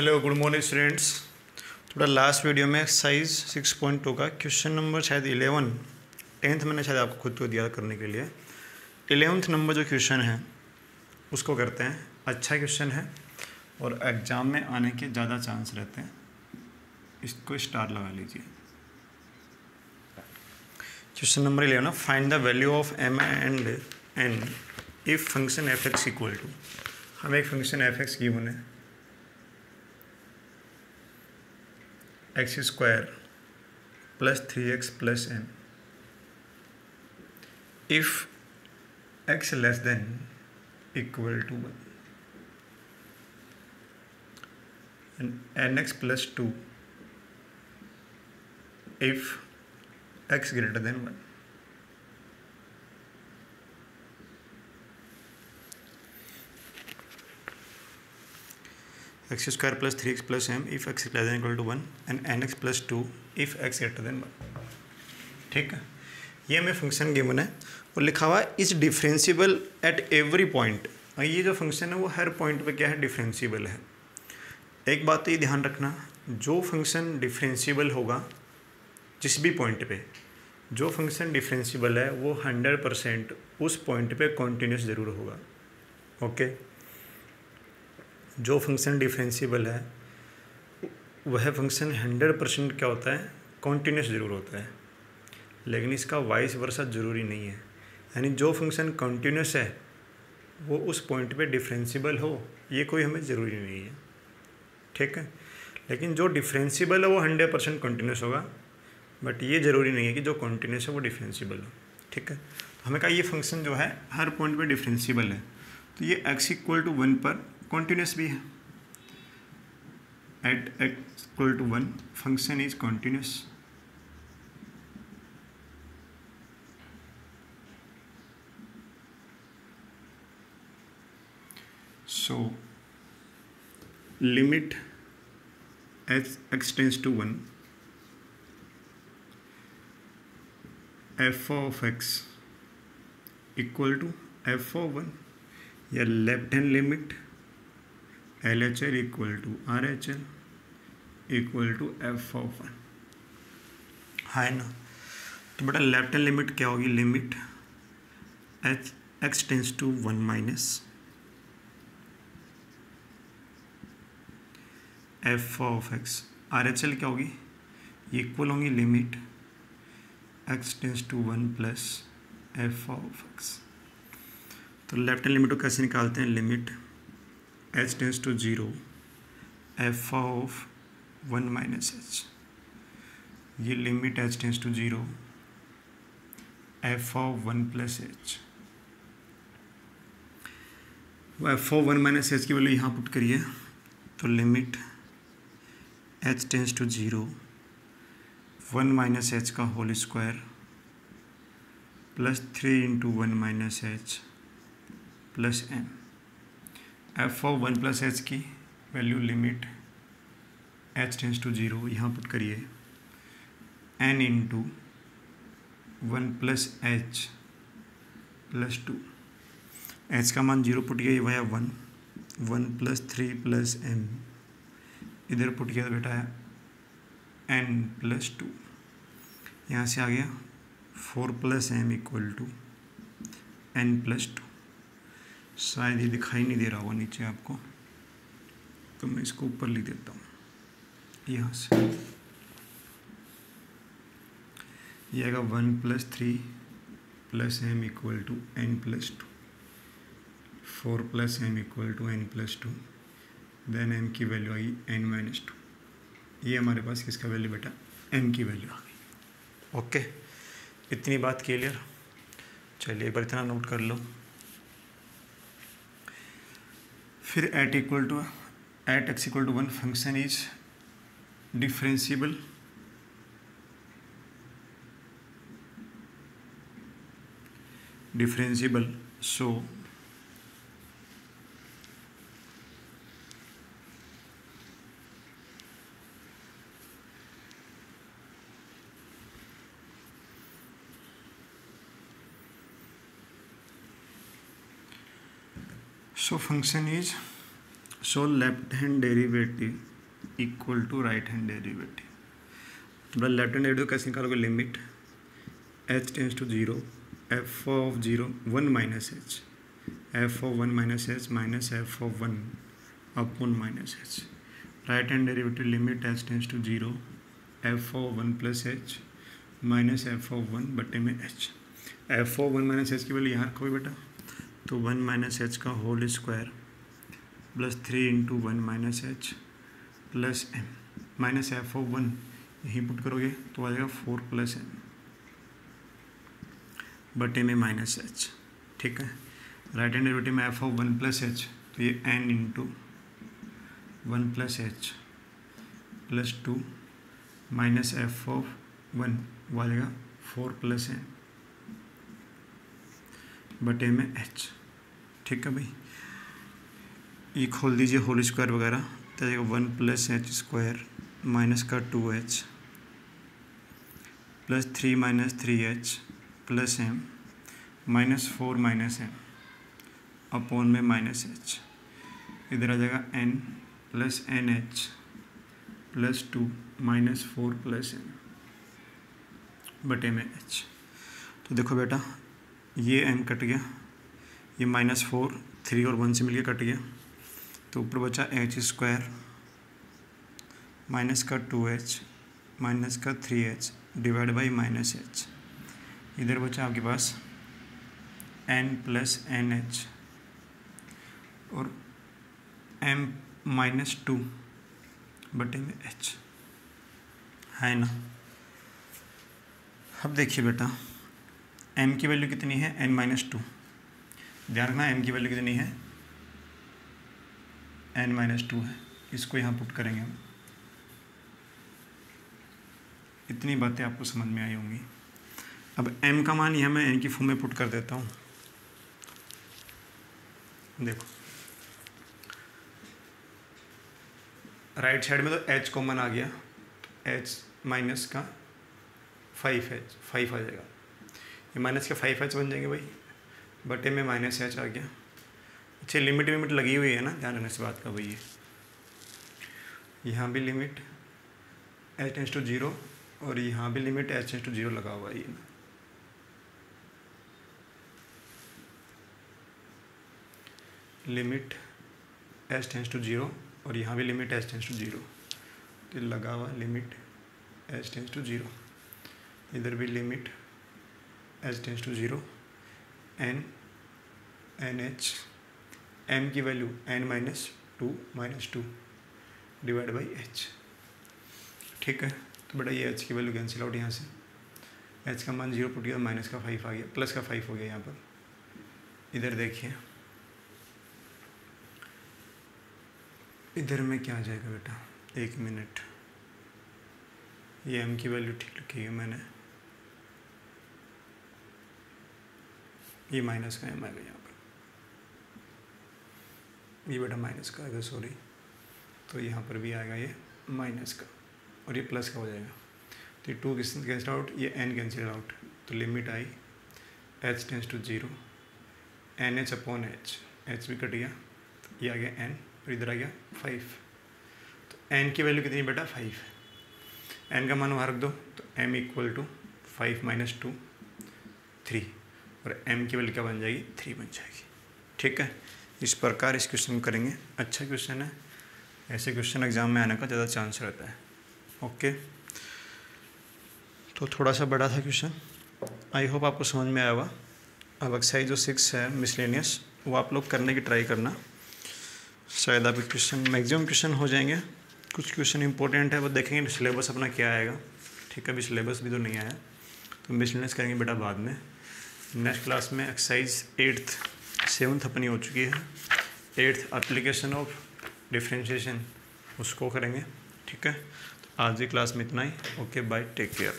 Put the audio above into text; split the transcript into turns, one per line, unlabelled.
Hello good morning students थोड़ा last video में exercise six point two का question number शायद इलेवन टेंथ मैंने शायद आपको खुद को दिया करने के लिए। इलेवंथ नंबर जो क्वेश्चन है, उसको करते हैं। अच्छा क्वेश्चन है और एग्ज़ाम में आने के ज़्यादा चांस रहते हैं। इसको स्टार लगा लीजिए। Question number eleven find the value of m and n if function f x equal to हमें एक फ़ंक्शन एफ़ एक्स गिवन है x square plus 3x plus n. If x less than equal to 1 and nx plus 2 if x greater than 1. X square plus three x plus m if x less than equal to one and n x plus two if x greater than one ठीक है? ये हमें function given है और लिखा हुआ is differentiable at every point ये जो फ़ंक्शन है, वो हर पॉइंट पे क्या है? डिफ्रेंसीबल है। एक बात तो ये ध्यान रखना, जो फ़ंक्शन डिफ्रेंसीबल होगा, जिस भी पॉइंट पे, जो फ़ंक्शन डिफ्रेंसीबल है, वो हंड्रेड परसेंट उस पॉइंट पे कॉन्टीन्यूस ज़रूर होगा। Okay okay? जो फ़ंक्शन डिफरेंशियबल है, वह फ़ंक्शन हंड्रेड परसेंट क्या होता है? कॉन्टीन्यूस ज़रूर होता है। लेकिन इसका वाइस वर्षा ज़रूरी नहीं है। यानी जो फ़ंक्शन कॉन्टीन्यूस है, वो उस पॉइंट पे डिफरेंशियबल हो, ये कोई हमें ज़रूरी नहीं है। ठीक है? लेकिन जो डिफरेंशियबल है, वो हंड्रेड परसेंट कॉन्टीन्यूस होगा। बट ये ज़रूरी नहीं है कि जो कॉन्टीन्यूस है, वो डिफरेंशियबल हो। ठीक है? तो हमें कहा ये फ़ंक्शन जो है, हर पॉइंट पे डिफरेंशियबल है। तो ये एक्स इक्वल टू वन पर कॉन्टीन्यूस भी है। At x equal to one function is continuous limit as x tends to 1 f of x equal to f of 1 या left hand limit L H L equal to R H L equal to f of one है ना? तो बेटा left hand limit क्या होगी? Limit h x tends to one minus f of x R H L क्या होगी? Equal होंगी limit x tends to one plus f of x तो लेफ़्ट हैंड लिमिट को कैसे निकालते हैं? Limit h tends to zero f of one minus h ये limit h tends to zero f of one plus h f of one minus h की value यहाँ put करिए तो limit h tends to zero one minus h का whole square plus three into one minus h plus m f of one plus h की value limit h tends to zero यहाँ put करिए। N into one plus h plus two h का मान zero put गया वह one one plus three plus m इधर put गया तो बेटा है एन प्लस टू यहाँ से आ गया। Four plus m equal to n plus two शायद ये दिखाई नहीं दे रहा होगा नीचे आपको। तो मैं इसको ऊपर लिख देता हूँ। यहाँ से। ये आएगा one plus three plus m equal to n plus two. Four plus m equal to n plus two. Then m की वैल्यू आई एन माइनस टू। ये हमारे पास किसका वैल्यू बेटा? एम की वैल्यू आ गई। ओके। इतनी बात क्लियर? चलिए एक बार इतना नोट कर लो। फिर at equal to at x equal to one function is differentiable differentiable so so, function is so, left hand derivative equal to right hand derivative मतलब लेफ़्ट हैंड डेरिवेटिव कैसे निकालोगे? Limit h tends to zero f of zero one minus h f of one minus h minus f of one upon minus h right hand derivative limit h tends to zero f of one plus H minus F of one बटे में H F of one minus H की value यहाँ रखोगे बेटा? तो one minus H का whole square plus three into one minus H plus M minus F of one यहीं put करोगे तो आ जाएगा फोर प्लस एम बटे में माइनस एच ठीक है? राइट हैंड डेरिवेटिव में f of one plus h तो ये n into one plus h plus two minus f of one वो आ जाएगा फोर प्लस एम बटे में एच ठीक है भाई? ये खोल दीजिए होल स्क्वायर वगैरह। तो जाएगा one plus h square minus का two h plus three minus three h plus m minus four minus m upon में माइनस एच इधर आ जाएगा n plus n h plus two minus four plus m बटे में H तो देखो बेटा, ये एम कट गया। ये माइनस फोर थ्री और वन से मिलके कट गया। तो ऊपर बचा एच स्क्वायर माइनस का टू एच माइनस का three h divide by minus h इधर बचा आपके पास एन प्लस एन एच और एम माइनस टू बटे में एच है ना? अब देखिए बेटा एम की वैल्यू कितनी है? एन माइनस टू ध्यान रखना एम की वैल्यू कितनी है? एन माइनस टू है। इसको यहाँ पुट करेंगे हम। इतनी बातें आपको समझ में आई होंगी। अब एम का मान यह मैं एन की फॉर्म में पुट कर देता हूँ। देखो। राइट साइड में तो एच कॉमन आ गया। एच माइनस का फाइव एच फाइव आ जाएगा। ये माइनस के फाइव एच बन जाएँगे भाई। बटे में माइनस एच आ गया। अच्छा लिमिट विमिट लगी हुई है ना, ध्यान रखने से बात का भाई ये यहाँ भी limit h tends to zero और यहाँ भी limit h tends to zero लगा हुआ है ये ना। Limit h tends to zero और यहाँ भी limit h tends to zero. तो लगा हुआ limit h tends to zero. इधर भी limit h tends to zero. N n h m की value n minus two minus two divide by h ठीक है? तो बेटा ये एच की वैल्यू कैंसिल आउट यहाँ से। एच का मान ज़ीरो पुट गया माइनस का फाइव आ गया प्लस का फाइव हो गया यहाँ पर। इधर देखिए। इधर में क्या आ जाएगा बेटा? एक मिनट ये एम की वैल्यू ठीक लिखी है मैंने। ये माइनस का एम आएगा यहाँ पर। ये बेटा माइनस का आएगा सॉरी तो यहाँ पर भी आएगा ये माइनस का, और ये प्लस का हो जाएगा। तो ये टू कैंसिल आउट ये एन कैंसिल आउट तो limit I h tends to zero n h upon h h भी कट गया तो ये आ गया एन और इधर आ गया फाइव तो एन की वैल्यू कितनी बेटा? फाइव एन का मान वहाँ रख दो तो m equal to five minus two three और एम की वैल्यू क्या बन जाएगी? थ्री बन जाएगी। ठीक है? इस प्रकार इस क्वेश्चन को करेंगे। अच्छा क्वेश्चन है। ऐसे क्वेश्चन एग्ज़ाम में आने का ज़्यादा चांस रहता है। ओके तो थोड़ा सा बड़ा था क्वेश्चन आई होप आपको समझ में आया हुआ अब एक्साइज जो सिक्स है मिसलेनियस वो आप लोग करने की ट्राई करना। शायद आप क्वेश्चन मैक्सिमम क्वेश्चन हो जाएँगे। कुछ क्वेश्चन इंपॉर्टेंट है, वो देखेंगे सिलेबस अपना क्या आएगा। ठीक है? अभी सिलेबस भी तो नहीं आया। तो मिसलेनियस करेंगे बेटा बाद में। नेक्स्ट क्लास में एक्सरसाइज एट्थ सेवन्थ अपनी हो चुकी है। एट्थ एप्लीकेशन ऑफ़ डिफ्रेंशिएशन उसको करेंगे, ठीक है? तो आज की क्लास में इतना ही। Okay bye take care